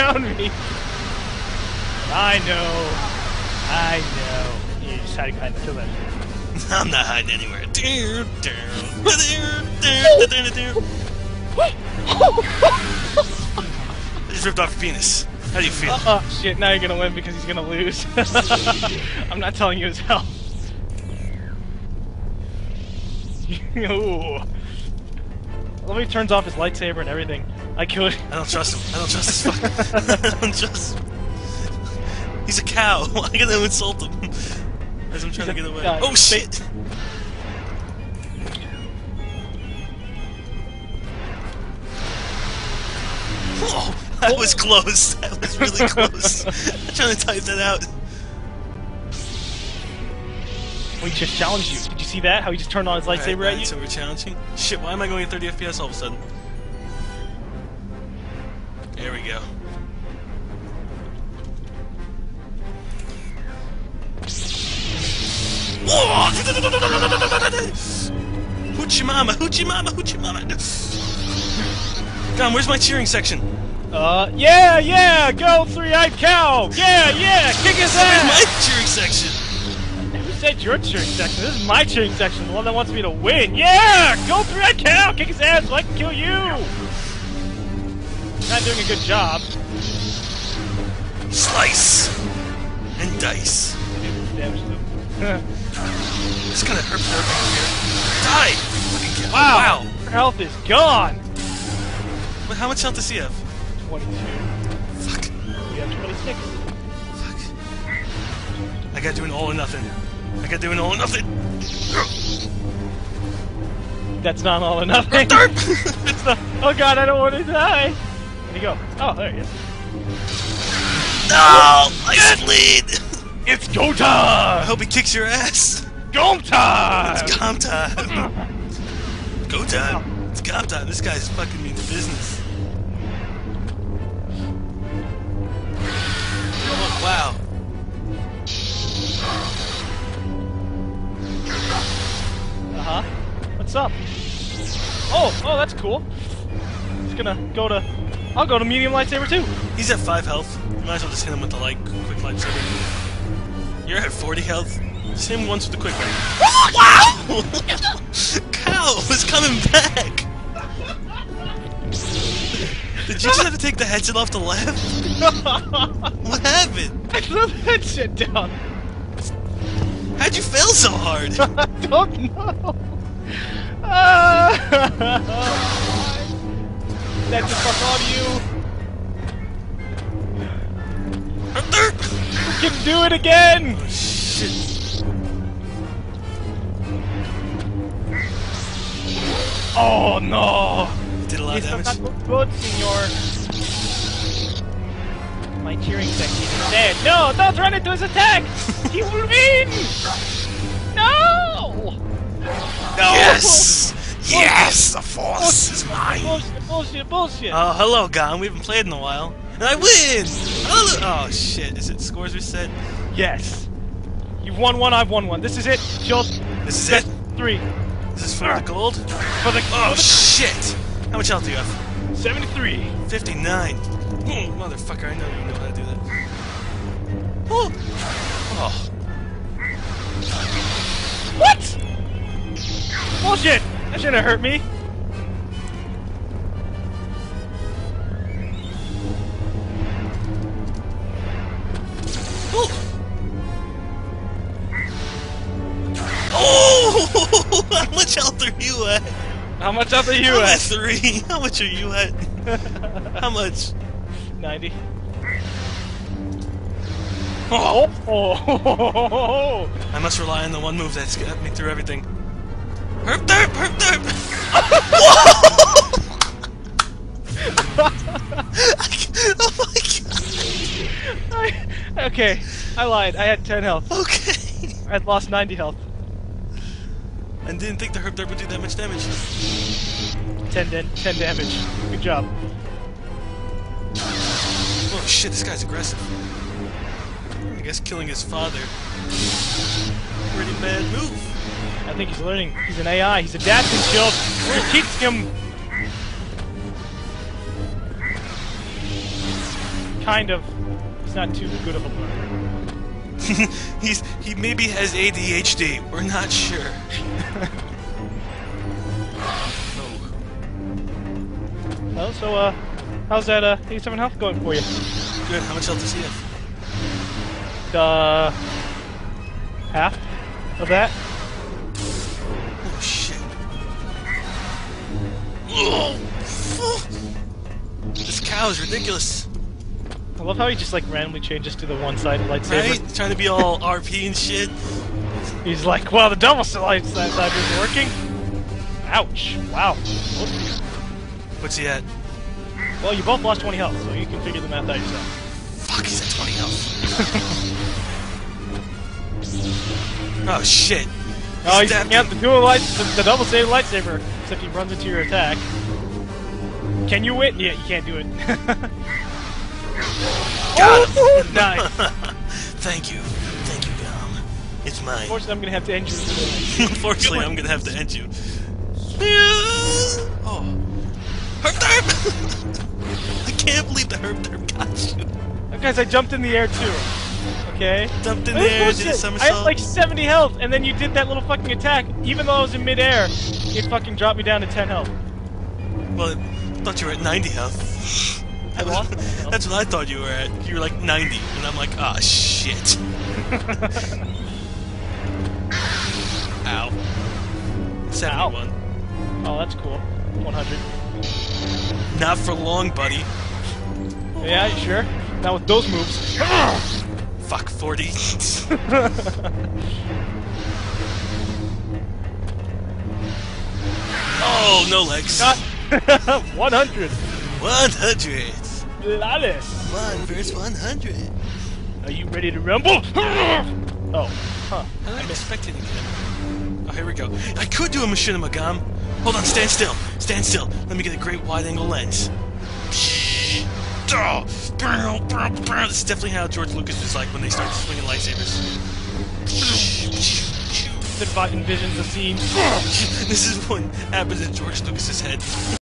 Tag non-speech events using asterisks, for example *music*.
around me. I know. I know. You just hiding behind the pillar. I'm not hiding anywhere. I just ripped off your penis. How do you feel? Oh shit, now you're gonna win because he's gonna lose. *laughs* I'm not telling you his health. *laughs* Ooh. Let me turns off his lightsaber and everything. I killed I don't trust him. I don't trust this *laughs* fucker. *laughs* I don't trust him. He's a cow. *laughs* Why am I gonna insult him? As I'm trying to get away. guy. Oh shit! Oh, that was oh. close. That was really close. I'm trying to type that out. We just challenged you. Did you see that? How he just turned on his lightsaber Alright, at you? So we're challenging. Shit, why am I going at 30 FPS all of a sudden? There we go. Hoochie mama, hoochie mama, hoochie mama. God, where's my cheering section? Uh, yeah, yeah, go three-eyed cow! Yeah, yeah, kick his ass. Where's my cheering section? Said your cheering section? This is my cheering section, the one that wants me to win. Yeah, go three-eyed cow, kick his ass so I can kill you! Not doing a good job. Slice and dice. Damage them. Just kind of herp herp here. Die! Wow, Wow. Her health is gone. Wait, how much health does he have? Twenty-two. Fuck. You have twenty-six. Fuck. I gotta do an all or nothing. I gotta do an all or nothing. That's not all or nothing. *laughs* It's the. Oh god, I don't want to die. Where'd he go? Oh, there he is. no! I split! It's go I time. hope he kicks your ass. Go time. It's gom time. Go time. It's gom time. This guy's fucking mean business. Oh, wow. What's up? Oh, oh, that's cool. He's gonna go to. I'll go to medium lightsaber too. He's at 5 health. You might as well just hit him with the light, quick lightsaber. You're at 40 health. Just hit him once with the quick light. *laughs* wow! Cow was coming back! Did you just have to take the headset off the left? *laughs* What happened? I threw the shit down. How'd you fail so hard? *laughs* I don't know. *laughs* That's the fuck on you. You can do it again. Oh, shit. Oh no. Did a lot of damage. not good, senor. My cheering section is dead. No, don't run into his attack. he will win. No. No. Yes! *laughs* Yes! The force is mine! Bullshit, bullshit, bullshit. Oh, hello, Gon. We haven't played in a while. And I win! Hello- Oh, shit. Is it scores reset? yes. You've won one, I've won one. This is it. Just This is best it? three. This Is this for the gold? For the, Oh, for the shit! How much health do you have? 73. 59. Oh, motherfucker, I know you know how to do that. Oh! Oh. Bullshit. That shouldn't have hurt me. Oh! Oh! *laughs* How much health are you at? How much up are you I'm at at? three. *laughs* How much are you at? *laughs* How much? 90. Oh, oh, I must rely on the one move that's got me through everything. Herp derp, herp derp! oh my I, okay, I lied. I had 10 health. Okay. I had lost 90 health. I didn't think the herp derp would do that much damage. 10, da- 10 damage. Good job. Oh shit, this guy's aggressive. I guess killing his father. Pretty bad move. I think he's learning. He's an AI. He's adapting, Shield. We're gonna him. kind of. He's not too good of a learner. *laughs* He's he maybe has ADHD. We're not sure. *laughs* Well, so uh, how's that uh 87 health going for you? Good. How much health does he have? Uh, half of that. This cow is ridiculous. I love how he just like randomly changes to the one-sided lightsaber. Right? Trying to be all *laughs* RP and shit. He's like, well, the double lightsaber is working. Ouch! Wow. What's he at? Well, you both lost 20 health, so you can figure the math out yourself. Fuck, he's at 20 health. *laughs* oh shit. Oh, he's Stabbed yeah, the dual light, the, the double save lightsaber, except he runs into your attack. Can you win? Yeah, you can't do it. *laughs* Got him. Oh, *laughs* nice. *laughs* Thank you. Thank you, GaLm. It's mine. Unfortunately, I'm gonna have to end you. Unfortunately, I'm gonna have to end you. Oh. Herb derp! I can't believe the herb derp got you. Guys, I jumped in the air too. Okay. Dumped in there, did a bullshit. I had like 70 health, and then you did that little fucking attack. Even though I was in midair, it fucking dropped me down to 10 health. Well, I thought you were at 90 health. 90 health. *laughs* That's what I thought you were at. You were like 90, and I'm like, ah, shit. *laughs* Ow. 71. Oh, that's cool. 100. Not for long, buddy. Yeah, you sure? Not with those moves. Fuck, 40. *laughs* oh, no legs. Not 100. 100. Flawless. *laughs* One versus 100. Are you ready to rumble? *laughs* oh, huh. I'm expecting again. Oh, here we go. I could do a machinima GaLm. Hold on, stand still. Stand still. Let me get a great wide angle lens. Oh, This is definitely how George Lucas was like when they started swinging lightsabers. Envisions the scene. *laughs* this is what happens in George Lucas's head.